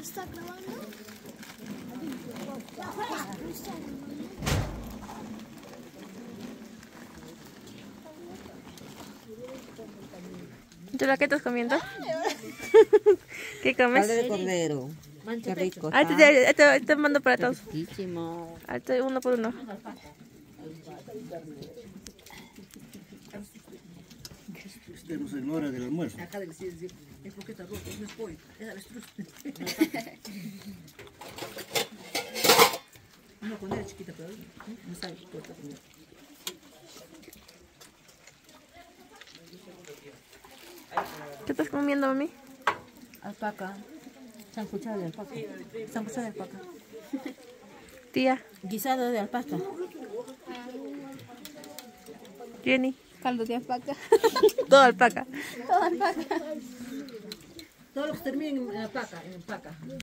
¿Está grabando? ¿Tú qué estás comiendo? ¿Qué comes? Caldo de cordero. Qué rico. Ah, te, te, te, te mando para todos. Riquísimo. Ah, te- uno por uno. Estemos en hora del almuerzo. Acá del es porque está roto, no es pollo, es avestruz. No, cuando era chiquita, pero no sabe cortar. ¿Qué estás comiendo, mami? Alpaca. Sancochado de alpaca. Sancochado de alpaca. Tía, Guisado de alpaca. Jenny. Caldo de alpaca. Todo alpaca. Todo alpaca. Todos los que terminen en alpaca, en alpaca.